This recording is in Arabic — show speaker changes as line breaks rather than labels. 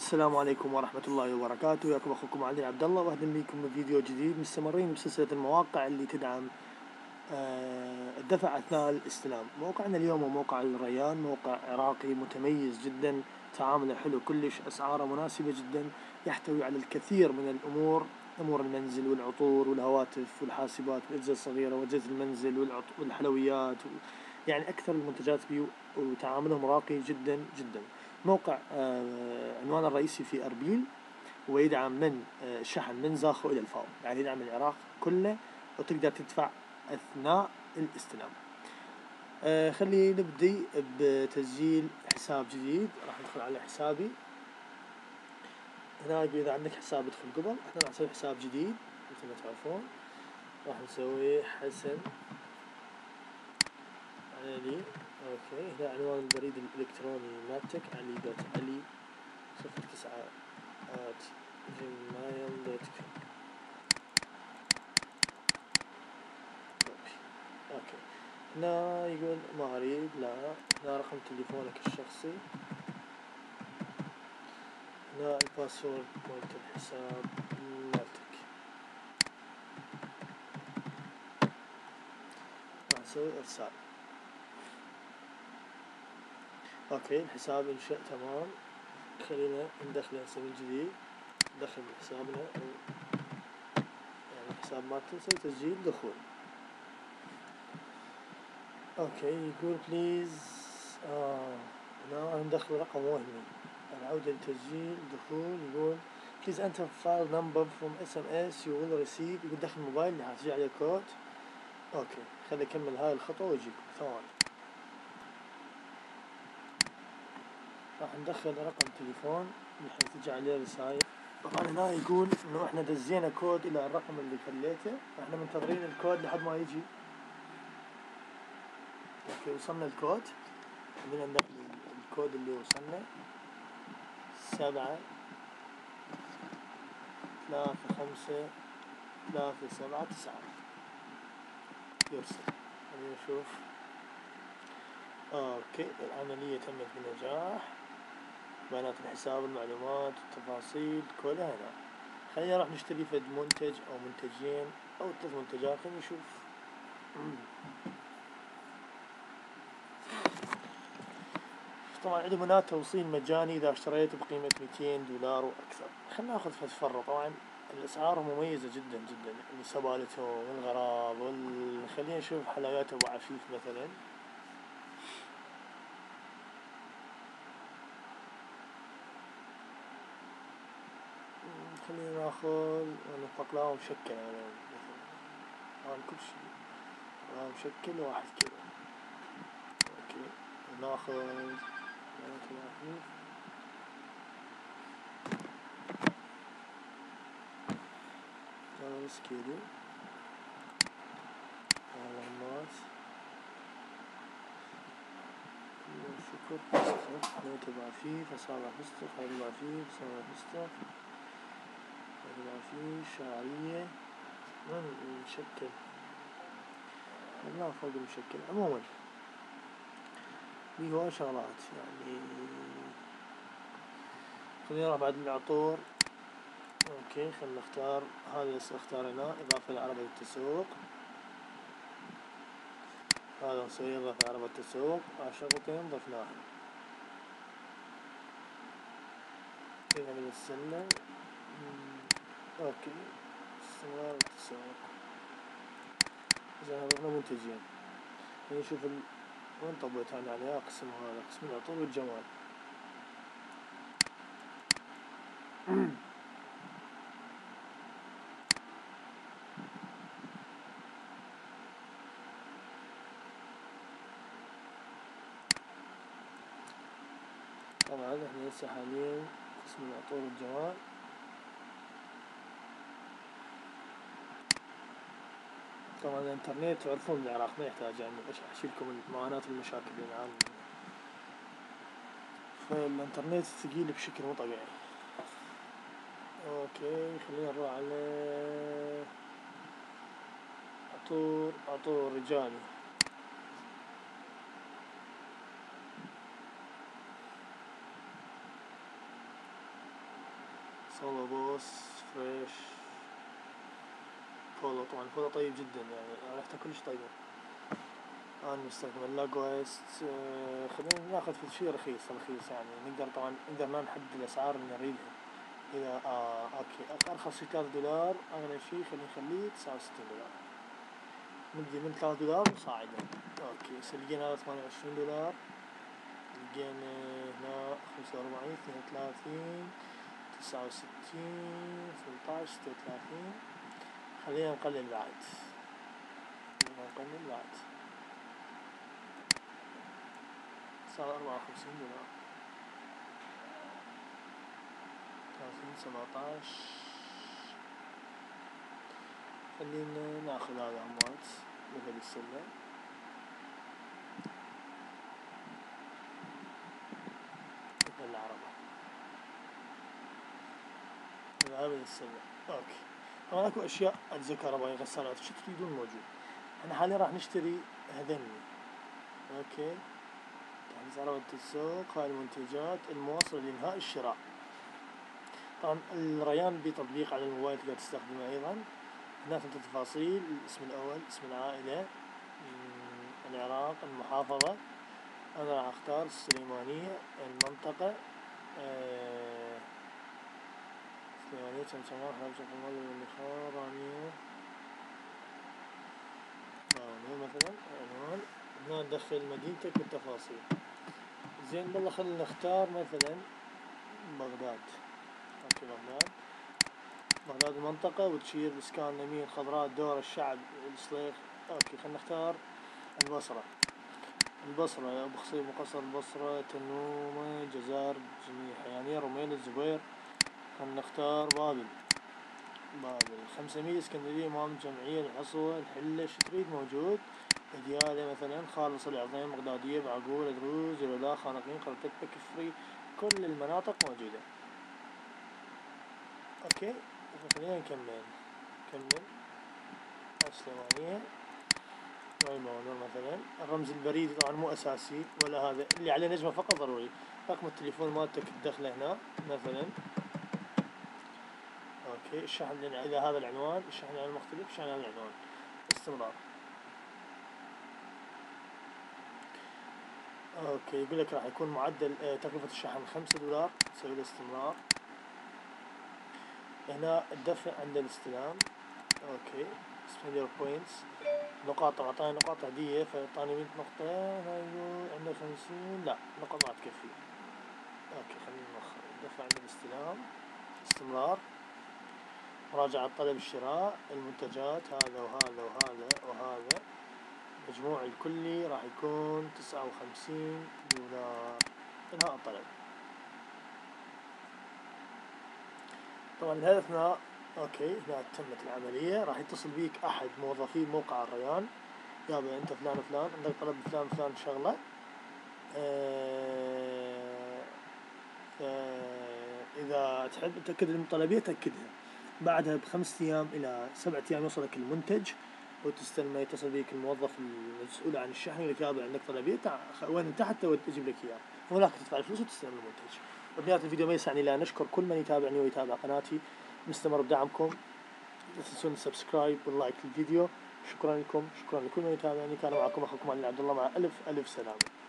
السلام عليكم ورحمة الله وبركاته. وياكم أخوكم علي عبد الله وأهلا بكم بفيديو جديد مستمرين بسلسلة المواقع اللي تدعم آه، الدفع أثناء الاستلام. موقعنا اليوم هو موقع الريان موقع عراقي متميز جدا تعامله حلو كلش أسعاره مناسبة جدا يحتوي على الكثير من الأمور أمور المنزل والعطور والهواتف والحاسبات والأجهزة الصغيرة وأجهزة المنزل والحلويات يعني أكثر المنتجات بيه وتعاملهم راقي جدا جدا. موقع آه، عنوانه الرئيسي في أربيل ويدعم من آه، شحن من زاخو إلى الفاو. يعني يدعم العراق كله وتقدر تدفع أثناء الاستلام. آه خلي نبدي بتسجيل حساب جديد. راح ندخل على حسابي. هنا إذا عندك حساب ادخل قبل. إحنا راح نسوي حساب جديد مثل ما تعرفون. راح نسوي حسن علي. okay هنا عنوان البريد الإلكتروني مالتك علي dot علي صفر تسعة at Gmail dot com okay. هنا يقول ما أريد لا هنا رقم تليفونك الشخصي. هنا ال password مالت الحساب مالتك. راح نسوي إرسال. okay الحساب انشاء تمام. خلينا ندخله هسه من جديد. ندخل حسابنا. يعني الحساب نسوي تسجيل دخول. okay يقول please آه هنا ندخل رقم وهمي العودة لتسجيل دخول يقول please enter five number from SMS you will receive. يقول دخل موبايل حتجي عليه كود. okay خلي أكمل هاي الخطوة وأجيكم. ثواني راح ندخل رقم تليفون بحيث تجي عليه رسائل. طبعا هنا يقول إنه إحنا دزينا كود إلى الرقم اللي خليته. إحنا منتظرين الكود لحد ما يجي. okay وصلنا الكود. خلينا ندخل الكود اللي وصلنا. سبعة ثلاثة خمسة ثلاثة سبعة تسعة. يرسل. خلينا نشوف. أوكي العملية تمت بنجاح بيانات الحساب المعلومات التفاصيل كلها هنا خلينا نروح نشتري فد منتج أو منتجين أو ثلاث منتجات خلينا نشوف. طبعا عندهم هنا توصيل مجاني إذا اشتريت بقيمة 200 دولار وأكثر خلينا ناخذ فد فرة طبعا الأسعار مميزة جدا جدا. يعني سبالتهم والغراب وال... خلينا نشوف حلويات ابو عفيف مثلا. ناخذ ونطلق لها مشكل يعني مثلا كل شيء. هذا مشكل واحد كيلو. أوكي. ناخذ هذا نص كيلو الناس شكر فستق نوتة عفيف أصابع فستق. هذا عفيف أصابع فستق. عفيف شعرية. من مشكل. لا فوق المشكل عموما في هواي شغلات. يعني خلينا نروح بعد العطور. أوكي خلينا نختار. هذا اختارناه إضافة لعربة التسوق. هذا نسوي إضافة لعربة التسوق. عشرتين ضفناها. هنا من السلة. أوكي استمرار التسوق اذا ضفنا منتجين نشوف وين طبيت أنا عليها قسم هذا قسم العطور والجمال طبعا إحنا لسه حاليا قسم العطور والجمال طبعا الإنترنت تعرفون العراق ما يحتاج يعني اشيل لكم المعاناة والمشاكل اللي نعاني فالإنترنت ثقيل بشكل مو طبيعي. أوكي خلينا نروح على عطور عطور رجالي بوس fresh بولو طبعا بولو طيب جدا يعني. ريحته كلش طيبة أنا مستخدم اللاكوست آه، خلينا ناخذ في شيء رخيص رخيص يعني. نقدر طبعا نقدر نحدد الأسعار اللي نريدها. إذا آه okay. أرخص شيء ثلاث دولار اغلى شيء خلينا نخليه تسعة وستين دولار. نبدي من ثلاث دولار وصاعدا okay. هسه لقينا هذا ثمانية وعشرين دولار. لقينا هنا خمسة وأربعين اثنين وثلاثين تسعة وستين ثمنتاش ستة وثلاثين. خلينا نقلل بعد نقلل بعد صار أربعة وخمسين دولار. ثلاثين سبعتاش. خلينا ناخذ هذا أموات مثل السلة. مثل العربة. هذا السلة. okay. اكو أشياء اجهزة كهربائية غسالات شو تريدون موجود؟ إحنا حاليا راح نشتري هذني. okay. تحديث عربة السوق هاي المنتجات الموصلة لإنهاء الشراء. طبعا الريان بتطبيق على الموبايل تقدر تستخدمه أيضا. هنا ثلاثة تفاصيل الاسم الأول اسم العائلة العراق المحافظة. أنا راح أختار السليمانية المنطقة آه رانية مثلا عنوان هنا ندخل مدينتك بالتفاصيل زين والله خلينا نختار مثلا بغداد أوكي بغداد بغداد المنطقة وتشير اسكان يمين خضراء دور الشعب الصليخ أوكي خلينا نختار البصرة البصرة ابو خصيب مقصر البصرة تنومة جزار جميع حيانية رميل الزبير نختار بابل. بابل. خمسمية اسكندرية امام الجمعية الحصوة الحلة شو تريد موجود؟ ديالة مثلا خالص العظيم بغدادية بعقول دروز الولاء خانقين قرطبة كفري كل المناطق موجودة. okay خلينا نكمل. نكمل. السليمانية هاي الموضوع مثلا. الرمز البريدي طبعا مو أساسي ولا هذا. اللي عليه نجمة فقط ضروري. رقم التليفون مالتك تدخله هنا مثلا. okay الشحن إذا هذا العنوان الشحن على المختلف الشحن على العنوان. استمرار. okay يقول لك راح يكون معدل آه، تكلفة الشحن خمسة دولار تسوي له استمرار. هنا الدفع عند الاستلام. okay your points. نقاط أعطاني نقاط هدية فأعطاني 100 نقطة هاي عنده 50 لا نقاط ما تكفي. okay خلينا نوخر الدفع عند الاستلام. استمرار. مراجعة طلب الشراء المنتجات هذا وهذا وهذا وهذا. المجموع الكلي راح يكون تسعة وخمسين دولار. إنهاء الطلب. طبعا بهذا الاثناء أوكي هنا تمت العملية. راح يتصل بيك أحد موظفي موقع الريان. يابا أنت فلان وفلان عندك طلب فلان فلان شغلة. آه إذا تحب تأكد الطلبية تأكدها. بعدها بخمسة أيام إلى سبعة أيام يوصلك المنتج وتستلمه يتصل بيك الموظف المسؤول عن الشحن يقول لك عندك. طلبية وين انت حتى تجيب لك إياه. وهناك تدفع الفلوس وتستلم المنتج. وبنهاية الفيديو ما يسعني الا نشكر كل من يتابعني ويتابع قناتي. نستمر بدعمكم. لا تنسون ال subscribe وال like للفيديو. شكرا لكم. شكرا لكل من يتابعني. كان معكم أخوكم علي عبد الله مع ألف ألف سلامة.